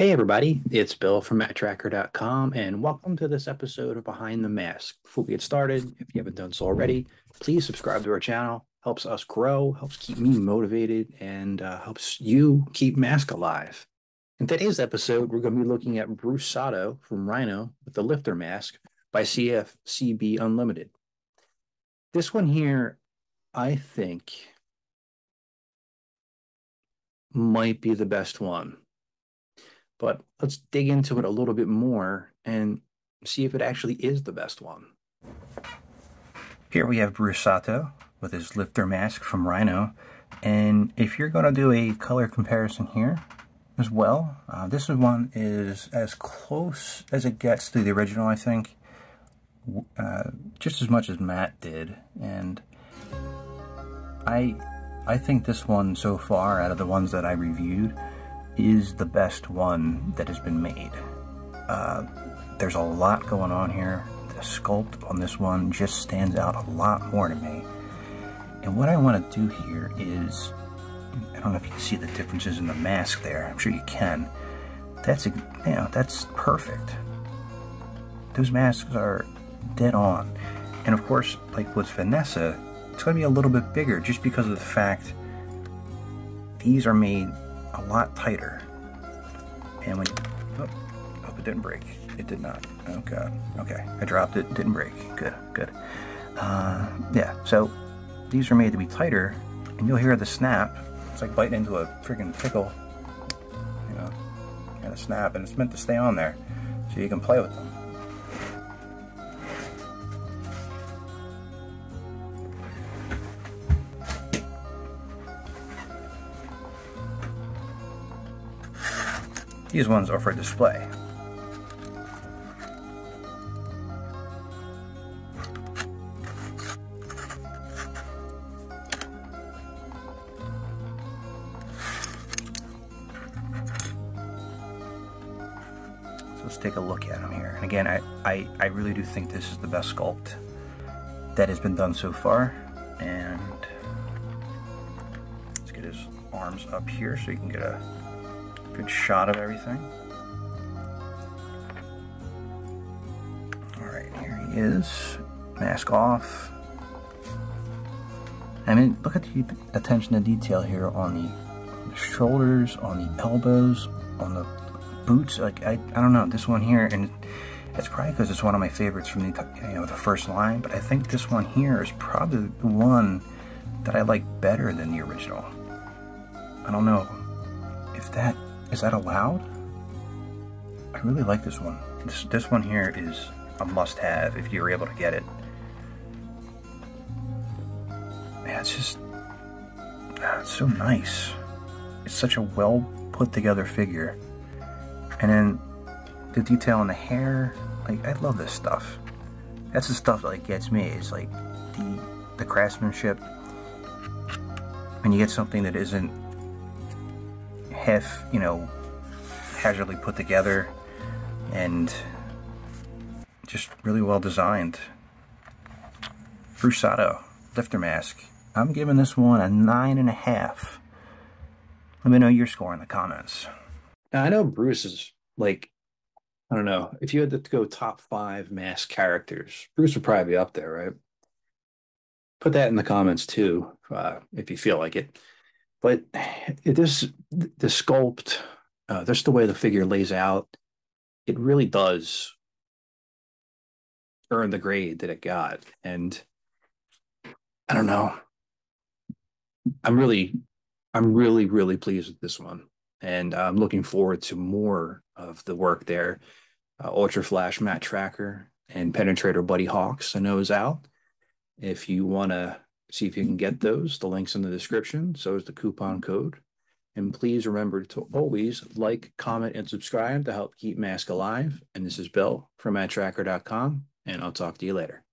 Hey everybody, it's Bill from MattTrakker.com and welcome to this episode of Behind the Mask. Before we get started, if you haven't done so already, please subscribe to our channel. Helps us grow, helps keep me motivated, and uh, helps you keep Mask alive. In today's episode, we're going to be looking at Bruce Sato from Rhino with the Lifter Mask by CFCB Unlimited. This one here, I think, might be the best one but let's dig into it a little bit more and see if it actually is the best one. Here we have Bruce Sato with his lifter mask from Rhino. And if you're going to do a color comparison here as well, uh, this one is as close as it gets to the original, I think. Uh, just as much as Matt did. And I, I think this one so far, out of the ones that I reviewed, is the best one that has been made. Uh, there's a lot going on here. The sculpt on this one just stands out a lot more to me. And what I want to do here is, I don't know if you can see the differences in the mask there. I'm sure you can. That's, you know, that's perfect. Those masks are dead on. And of course, like with Vanessa, it's going to be a little bit bigger just because of the fact these are made a lot tighter. And when, oh, hope it didn't break. It did not. Oh God. Okay, I dropped it. Didn't break. Good, good. Uh, yeah. So these are made to be tighter, and you'll hear the snap. It's like biting into a freaking pickle. You know, kind of snap, and it's meant to stay on there, so you can play with them. These ones are for display. So let's take a look at them here. And again, I, I, I really do think this is the best sculpt that has been done so far. And let's get his arms up here so you can get a good shot of everything. Alright, here he is. Mask off. I mean, look at the attention to detail here on the shoulders, on the elbows, on the boots. Like, I, I don't know, this one here, and it's probably because it's one of my favorites from the, you know, the first line, but I think this one here is probably the one that I like better than the original. I don't know if that is that allowed? I really like this one. This, this one here is a must-have if you're able to get it. Man, it's just... Ah, it's so nice. It's such a well put together figure. And then the detail in the hair, like I love this stuff. That's the stuff that like gets me. It's like the the craftsmanship. When you get something that isn't half, you know, casually put together and just really well designed. Bruce Sato, lifter mask. I'm giving this one a nine and a half. Let me know your score in the comments. Now, I know Bruce is like, I don't know, if you had to go top five mask characters, Bruce would probably be up there, right? Put that in the comments too, uh, if you feel like it. But it is the sculpt, uh, just the way the figure lays out, it really does earn the grade that it got. And I don't know. I'm really, I'm really, really pleased with this one. And I'm looking forward to more of the work there. Uh, Ultra Flash Matt Trakker and Penetrator Buddy Hawks, I know is out. If you want to See if you can get those. The link's in the description. So is the coupon code. And please remember to always like, comment, and subscribe to help keep Mask alive. And this is Bill from MattTrakker.com, and I'll talk to you later.